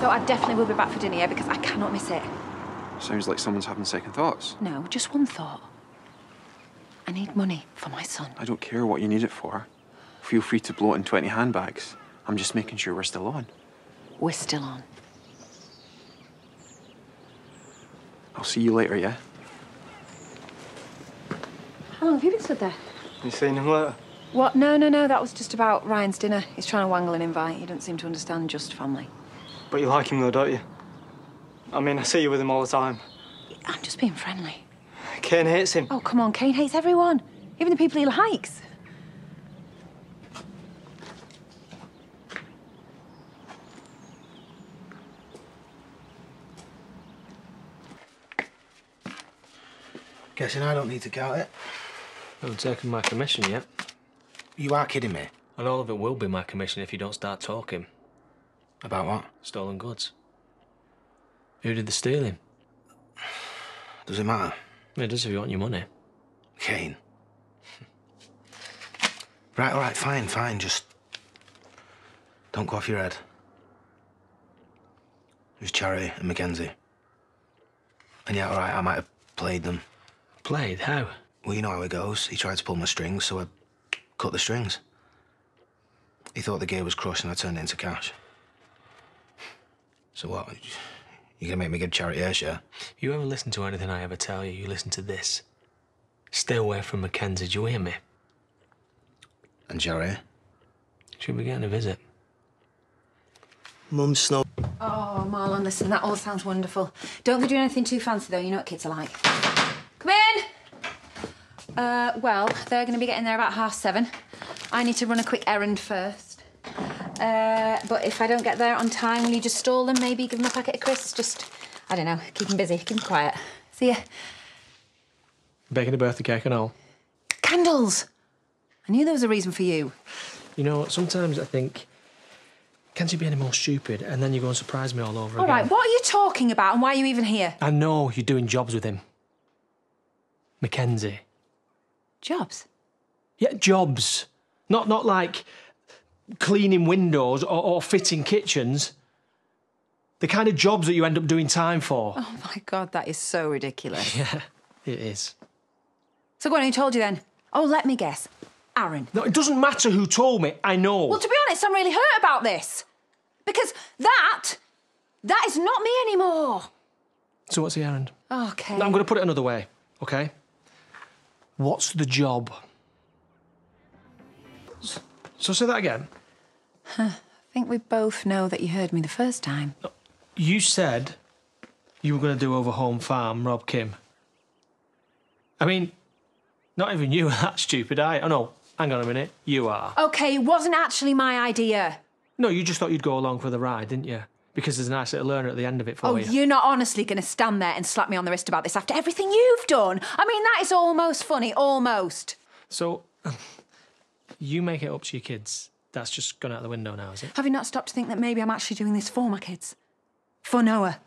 So I definitely will be back for dinner, yeah, because I cannot miss it. Sounds like someone's having second thoughts. No, just one thought. I need money for my son. I don't care what you need it for. Feel free to blow it in 20 handbags. I'm just making sure we're still on. We're still on. I'll see you later, yeah? How long have you been stood there? You seen him later? What? No, no, no. That was just about Ryan's dinner. He's trying to wangle an invite. He doesn't seem to understand just family. But you like him though, don't you? I mean, I see you with him all the time. I'm just being friendly. Cain hates him. Oh, come on. Cain hates everyone, even the people he likes. Guessing I don't need to count it. I haven't taken my commission yet. You are kidding me. And all of it will be my commission if you don't start talking. About what? Stolen goods. Who did the stealing? Does it matter? It does if you want your money. Cain. right, all right, fine, fine. Just don't go off your head. It was Charity and Mackenzie. And yeah, all right, I might have played them. Played? How? Well, you know how it goes. He tried to pull my strings, so I cut the strings. He thought the gear was crushed and I turned it into cash. So what? You're gonna make me give charity a share? You ever listen to anything I ever tell you, you listen to this. Stay away from Mackenzie, do you hear me? And charity? She'll be getting a visit. Mum snow. Oh, Marlon, listen, that all sounds wonderful. Don't be doing anything too fancy, though. You know what kids are like. Come in! Uh, well, they're going to be getting there about half seven. I need to run a quick errand first. Uh, but if I don't get there on time, will you just stall them? Maybe give them a packet of crisps? Just, I don't know, keep them busy, keep them quiet. See ya. Baking a birthday cake and all. Candles! I knew there was a reason for you. You know, sometimes I think, can't you be any more stupid? And then you go and surprise me all over All again. right, what are you talking about and why are you even here? I know you're doing jobs with him. Mackenzie. Jobs? Yeah, jobs. Not not like cleaning windows or, or fitting kitchens. The kind of jobs that you end up doing time for. Oh my god, that is so ridiculous. Yeah, it is. So what, who told you then? Oh, let me guess. Aaron. No, it doesn't matter who told me. I know. Well, to be honest, I'm really hurt about this. Because that, that is not me anymore. so what's the errand? Okay. No, I'm going to put it another way, okay? What's the job? So say that again. I think we both know that you heard me the first time. You said you were going to do over home farm, Rob Kim. I mean, not even you are that stupid, are you? Oh, no, hang on a minute. You are. Okay, it wasn't actually my idea. No, you just thought you'd go along for the ride, didn't you? Because there's a nice little learner at the end of it for Oh, you. you're not honestly going to stand there and slap me on the wrist about this after everything you've done. I mean, that is almost funny, almost. So, you make it up to your kids. That's just gone out the window now, is it? Have you not stopped to think that maybe I'm actually doing this for my kids? For Noah?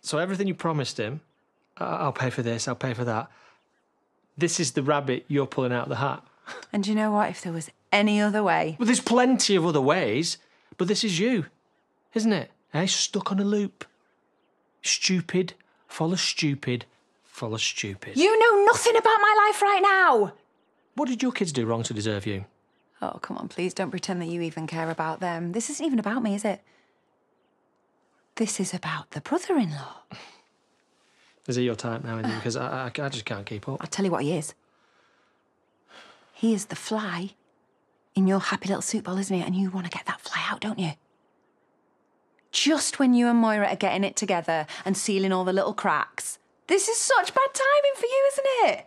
So everything you promised him, "I- I'll pay for this, I'll pay for that. This is the rabbit you're pulling out of the hat. And you know what? If there was any other way. Well, there's plenty of other ways, but this is you, isn't it? Eh? Stuck on a loop. Stupid, full of stupid, full of stupid. You know nothing about my life right now! What did your kids do wrong to deserve you? Oh, come on, please don't pretend that you even care about them. This isn't even about me, is it? This is about the brother in law. Is he your type now? Isn't? Because I, I, I just can't keep up. I'll tell you what he is. He is the fly in your happy little soup bowl, isn't he? And you want to get that fly out, don't you? Just when you and Moira are getting it together and sealing all the little cracks. This is such bad timing for you, isn't it?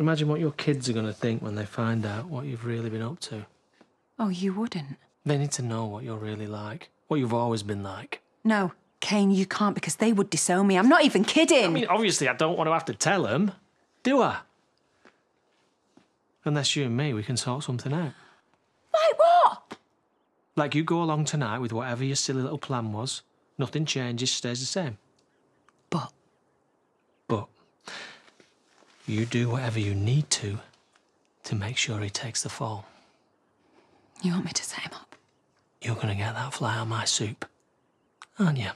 Imagine what your kids are going to think when they find out what you've really been up to. Oh, you wouldn't. They need to know what you're really like, what you've always been like. No, Cain, you can't because they would disown me. I'm not even kidding. I mean, obviously, I don't want to have to tell them, do I? Unless you and me, we can sort something out. like what? Like you go along tonight with whatever your silly little plan was. Nothing changes, stays the same. But But you do whatever you need to to make sure he takes the fall. You want me to set him up? You're going to get that fly on my soup, aren't you?